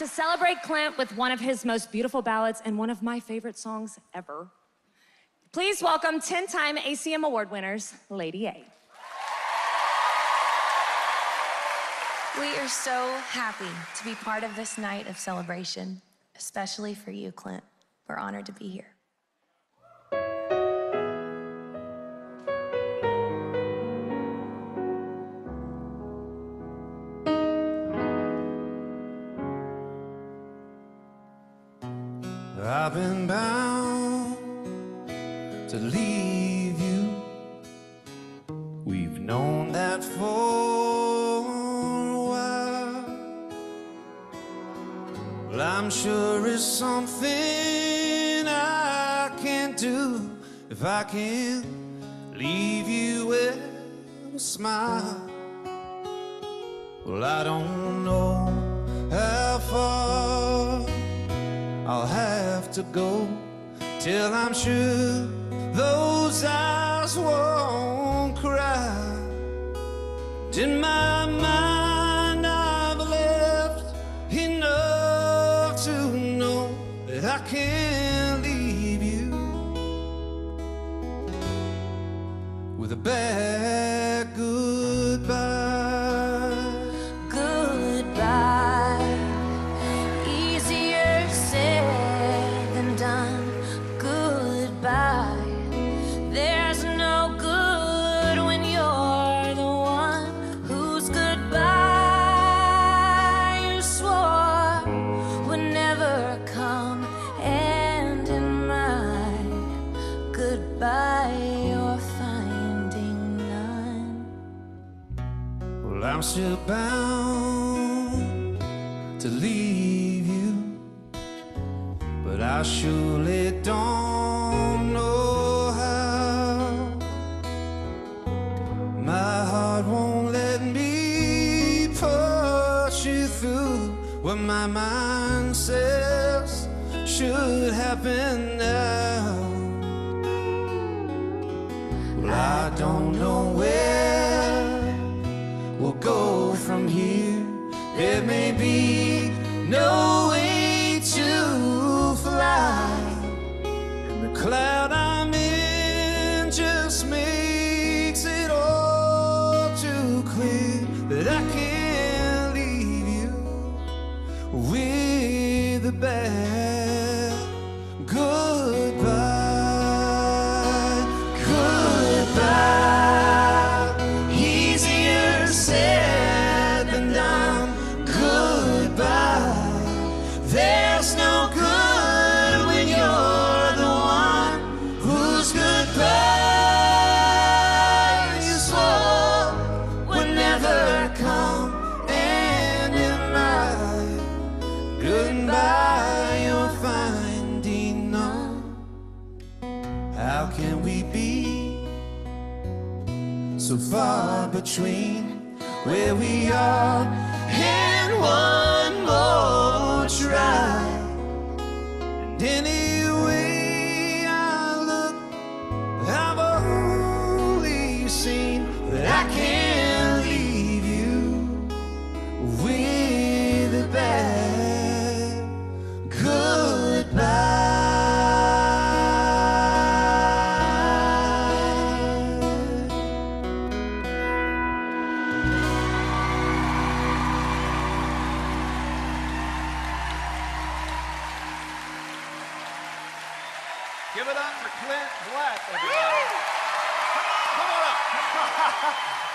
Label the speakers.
Speaker 1: to celebrate Clint with one of his most beautiful ballads and one of my favorite songs ever. Please welcome 10 time ACM Award winners, Lady A.
Speaker 2: We are so happy to be part of this night of celebration, especially for you, Clint. We're honored to be here.
Speaker 3: I've been bound to leave you. We've known that for a while. Well, I'm sure it's something I can't do if I can leave you with a smile. Well, I don't know how far to go till I'm sure those eyes won't cry. In my mind, I've left enough to know that I can't leave you with a bad goodbye.
Speaker 2: Goodbye.
Speaker 3: Well, I'm still bound to leave you, but I surely don't know how. My heart won't let me push you through what my mind says should happen now. Well, I don't know where may be no way to fly. And the cloud How can we be so far between where we are
Speaker 4: Give it up for Clint Black, everybody. Come on up.